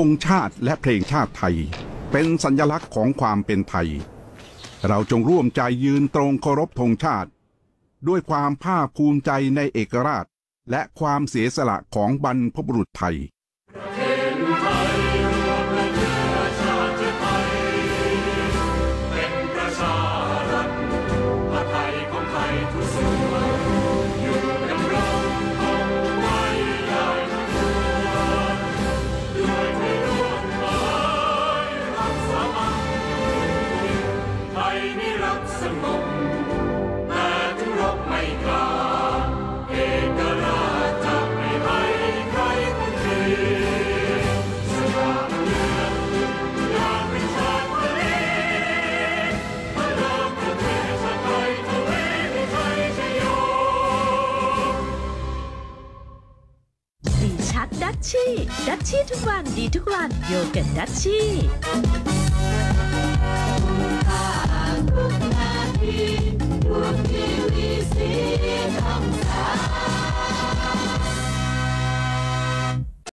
ธงชาติและเพลงชาติไทย เป็นสัญลักษณ์ของความเป็นไทย เราจงร่วมใจยืนตรงเคารพธงชาติ ด้วยความภาคภูมิใจในเอกราช และความเสียสละของบรรพบุรุษไทยเป็นประชารัฐไทยของไทยทุกส่วน ดดัชชี่ดัชชี่ทุกวันดีทุกวันโยเกิร์ตดัชชี่ทุกนาทีดวงทีวีสีขา